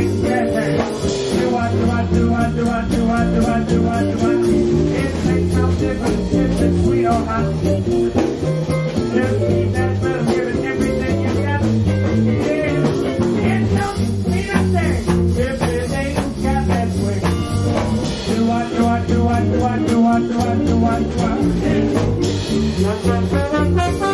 Yeah. what, do what, do what, do what, do what, do what, do what.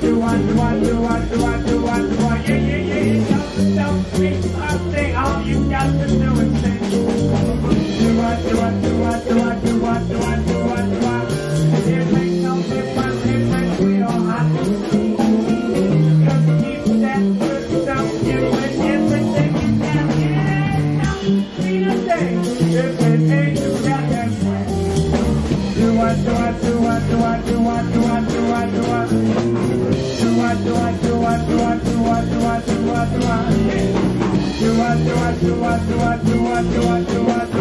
do what, do what, do what. do what, do what, do what? Yeah, yeah, yeah. All the stuff we must sing. All you got to do is sing. Do what, do what, do what, do what, do what, do what? what, do what, do what, do what, do what, do what, do what, do what.